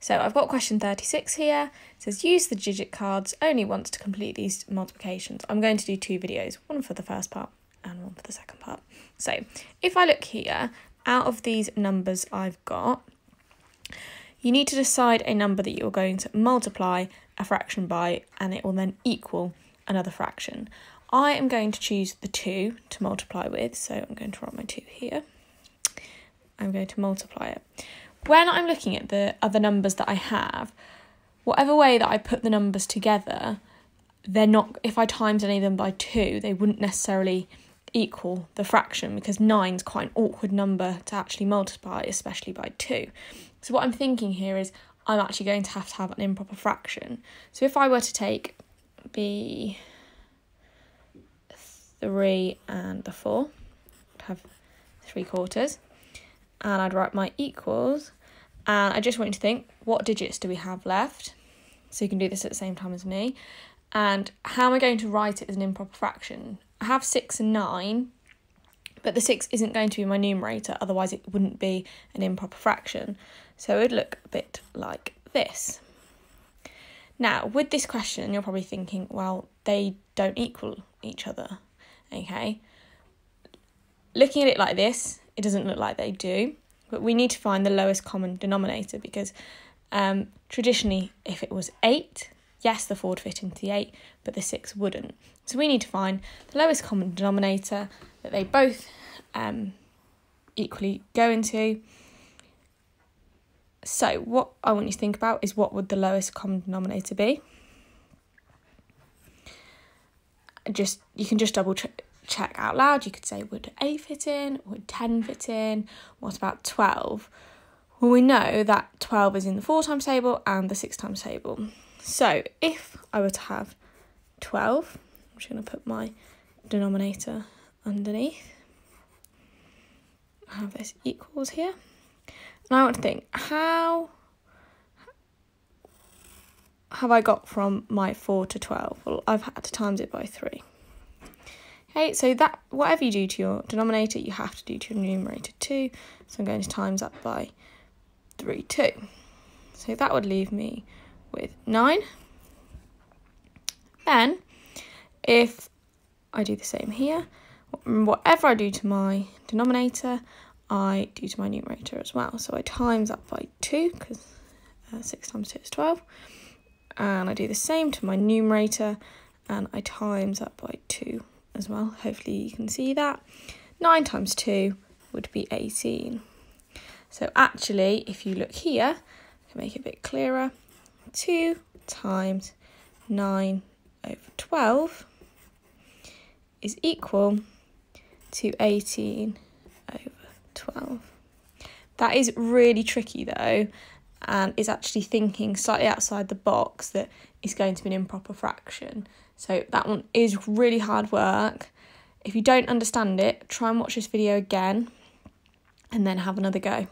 So I've got question 36 here. It says use the digit cards only once to complete these multiplications. I'm going to do two videos, one for the first part and one for the second part. So if I look here, out of these numbers I've got, you need to decide a number that you're going to multiply a fraction by and it will then equal another fraction. I am going to choose the 2 to multiply with, so I'm going to write my 2 here. I'm going to multiply it. When I'm looking at the other numbers that I have, whatever way that I put the numbers together, they're not, if I times any of them by 2, they wouldn't necessarily equal the fraction because 9 is quite an awkward number to actually multiply, especially by 2. So what I'm thinking here is I'm actually going to have to have an improper fraction. So if I were to take the 3 and the 4, I'd have 3 quarters, and I'd write my equals, and I just want you to think, what digits do we have left? So you can do this at the same time as me. And how am I going to write it as an improper fraction? I have 6 and 9, but the 6 isn't going to be my numerator, otherwise it wouldn't be an improper fraction. So it would look a bit like this. Now, with this question, you're probably thinking, well, they don't equal each other, okay? Looking at it like this, it doesn't look like they do, but we need to find the lowest common denominator because um, traditionally, if it was 8, yes, the 4 would fit into the 8, but the 6 wouldn't. So we need to find the lowest common denominator that they both um, equally go into. So what I want you to think about is what would the lowest common denominator be? Just you can just double check check out loud. You could say, would 8 fit in? Would 10 fit in? What about 12? Well, we know that 12 is in the 4 times table and the 6 times table. So if I were to have 12, I'm just going to put my denominator underneath. I have this equals here. And I want to think, how have I got from my 4 to 12? Well, I've had to times it by 3. Okay, so that whatever you do to your denominator, you have to do to your numerator too. So I'm going to times that by 3, 2. So that would leave me with 9. Then, if I do the same here, whatever I do to my denominator, I do to my numerator as well. So I times that by 2, because uh, 6 times 2 is 12. And I do the same to my numerator, and I times that by 2 as well. Hopefully you can see that. 9 times 2 would be 18. So actually, if you look here, I can make it a bit clearer. 2 times 9 over 12 is equal to 18 over 12. That is really tricky though, and is actually thinking slightly outside the box that is going to be an improper fraction. So that one is really hard work. If you don't understand it, try and watch this video again and then have another go.